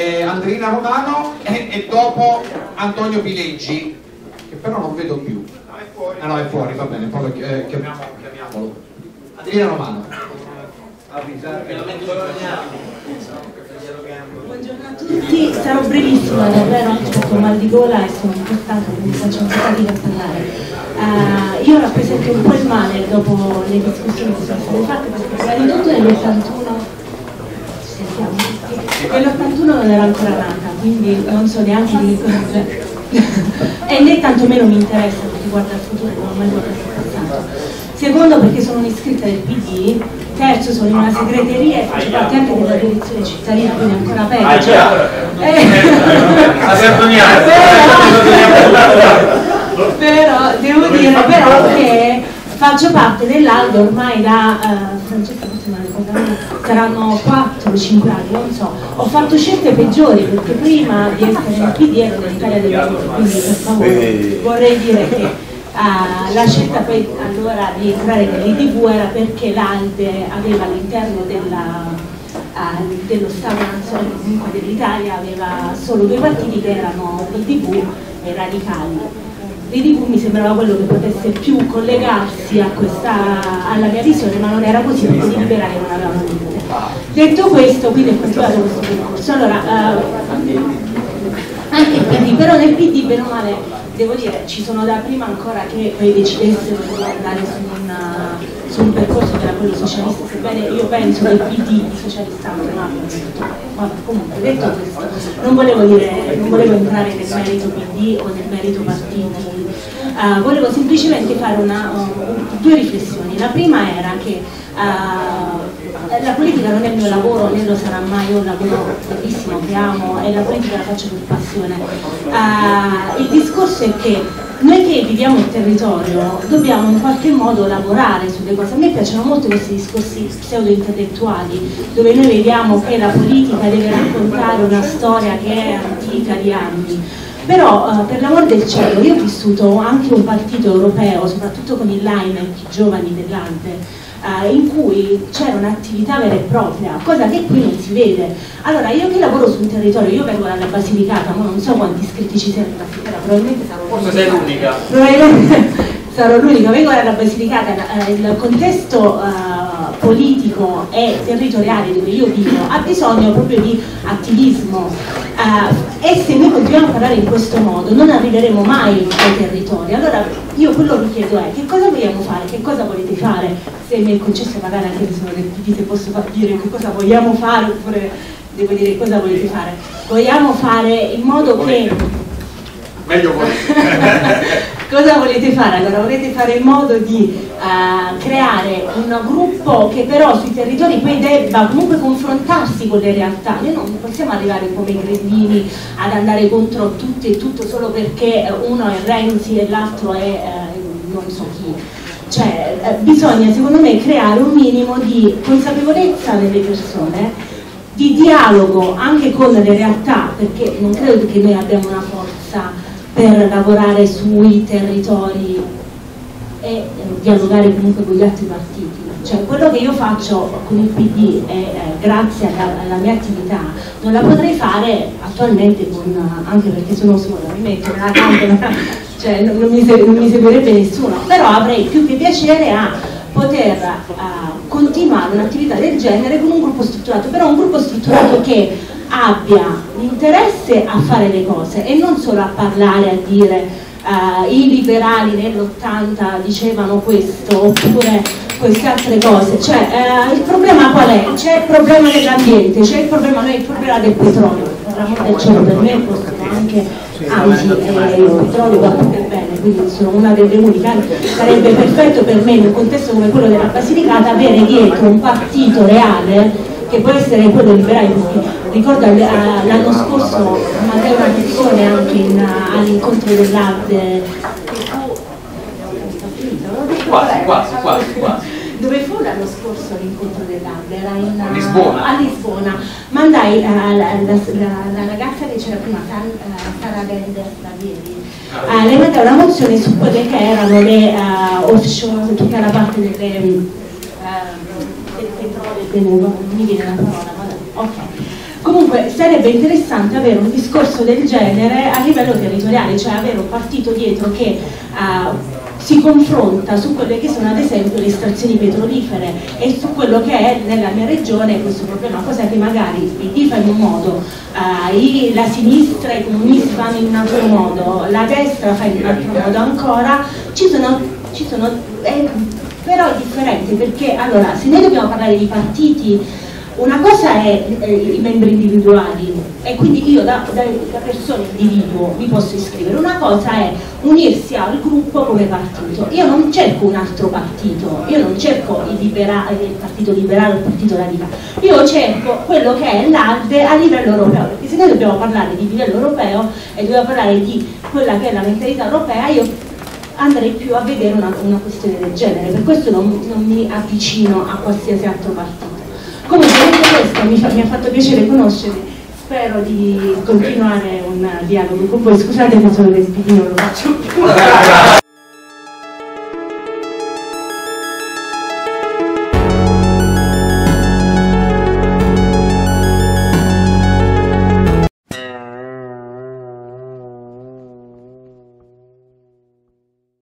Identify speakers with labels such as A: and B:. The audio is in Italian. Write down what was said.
A: Adriana Romano e, e dopo Antonio Pileggi, che però non vedo più. Ah no, è fuori, va bene, poi eh, chiamiamo, chiamiamolo. Adriana Romano.
B: Buongiorno a tutti, sarò brevissima davvero anche perché ho mal di gola e sono un po' stanca quindi faccio un po' fatica a parlare. Uh, io rappresento un po' il male dopo le discussioni che sono state fatte perché prima di tutto nell'81 sentiamo tutti, nell'81 non era ancora nata, quindi non so neanche di cosa e né tantomeno mi interessa perché guarda il futuro, non ho mai guardato il passato. Secondo perché sono un'iscritta del PD, terzo sono in una segreteria e faccio parte anche della direzione cittadina, quindi ancora peggio.
C: Ah, certo.
B: Eh. però, però devo dire però che faccio parte dell'Aldo ormai da ricordo saranno 4-5 anni, non so. Ho fatto scelte peggiori perché prima di essere nel PD ero nell'Italia dei Valori, quindi per favore vorrei dire che Uh, la scelta poi allora di entrare nell'ITV era perché l'ALDE aveva all'interno uh, dello Stato nazionale comunque dell'Italia aveva solo due partiti che erano l'ITV e Radicali. L'ITV mi sembrava quello che potesse più collegarsi questa, alla mia visione, ma non era così perché i liberali non avevano niente. Detto questo, quindi è continuato questo percorso. Allora, uh, anche il PD, però nel PD bene o male devo dire ci sono da prima ancora che poi decidessero di andare su un, su un percorso che era quello socialista, sebbene io penso che il PD socialista abbia ma comunque detto questo non volevo, dire, non volevo entrare nel merito PD o nel merito partiti. Uh, volevo semplicemente fare una, uh, due riflessioni. La prima era che uh, la politica non è il mio lavoro, né lo sarà mai un lavoro bellissimo che amo e la politica la faccio per passione. il discorso è che noi che viviamo il territorio dobbiamo in qualche modo lavorare sulle cose. A me piacciono molto questi discorsi pseudo-intellettuali, dove noi vediamo che la politica deve raccontare una storia che è antica di anni però eh, per l'amor del cielo io ho vissuto anche un partito europeo, soprattutto con il Line, i giovani dell'Ante, eh, in cui c'era un'attività vera e propria, cosa che qui non si vede. Allora io che lavoro su un territorio, io vengo dalla Basilicata, ma non so quanti iscritti ci siano in Basilicata, probabilmente sarò
C: Forse sei l'unica.
B: Probabilmente sarò l'unica, vengo dalla Basilicata, eh, il contesto eh, politico e territoriale dove io vivo ha bisogno proprio di attivismo eh, e se noi continuiamo a parlare in questo modo non arriveremo mai ai territori. Allora io quello che chiedo è che cosa vogliamo fare, che cosa volete fare, se mi è concesso parlare anche se sono del se posso dire che cosa vogliamo fare oppure devo dire cosa volete fare. Vogliamo fare in modo che
C: meglio voi.
B: Cosa volete fare? Allora volete fare in modo di uh, creare un gruppo che però sui territori poi debba comunque confrontarsi con le realtà. Noi non possiamo arrivare come i grillini ad andare contro tutto e tutto solo perché uno è Renzi e l'altro è uh, non so chi. Cioè, uh, bisogna secondo me creare un minimo di consapevolezza nelle persone di dialogo anche con le realtà, perché non credo che noi abbiamo una forza per lavorare sui territori e eh, dialogare comunque con gli altri partiti. Cioè quello che io faccio con il PD e eh, grazie alla, alla, mia attività non la potrei fare attualmente con, anche perché sono sola, mi metto nella camera, cioè non, non, mi, non, mi, seguirebbe nessuno, però avrei più che piacere a poter uh, continuare un'attività del genere con un gruppo strutturato, però un gruppo strutturato che abbia l'interesse a fare le cose e non solo a parlare, a dire uh, i liberali nell'80 dicevano questo oppure queste altre cose. Cioè, uh, il problema qual è? C'è il problema dell'ambiente, c'è il problema, il problema del petrolio. Del cielo per me costa anche, anzi eh, il petrolio va pure bene, quindi sono una delle uniche, sarebbe perfetto per me in un contesto come quello della Basilicata avere dietro un partito reale che può essere liberale, perché ricordo l'anno scorso mandai una petizione anche all'incontro dell'arte
C: quasi, quasi, quasi, quasi.
B: Dove fu l'anno scorso l'incontro dell'arte?
C: A Lisbona.
B: A Lisbona. Mandai uh, la, la, ragazza che c'era prima, Sara Bender da uh, le mandai una mozione su quelle che erano le uh, offshore, tutta la parte delle uh, del petrolio, del, non mi viene la parola, Comunque sarebbe interessante avere un discorso del genere a livello territoriale, cioè avere un partito dietro che uh, si confronta su quelle che sono ad esempio le estrazioni petrolifere e su quello che è nella mia regione questo problema, cosa che magari il PD in un modo, uh, la sinistra, i comunisti fanno in un altro modo, la destra fa in un altro modo ancora, ci sono, ci sono eh, però è differente perché allora se noi dobbiamo parlare di partiti una cosa è eh, i membri individuali e quindi io da, da, da, persona individuo mi posso iscrivere, una cosa è unirsi al gruppo come partito. Io non cerco un altro partito, io non cerco il, libera, il partito liberale o il partito radicale, io cerco quello che è l'ALDE a livello europeo, perché se noi dobbiamo parlare di livello europeo e dobbiamo parlare di quella che è la mentalità europea, io andrei più a vedere una, una questione del genere, per questo non, non mi avvicino a qualsiasi altro partito. Comunque detto questo mi, fa, mi ha fatto piacere conoscervi, spero di continuare un dialogo con voi, scusate ma sono non lo faccio più.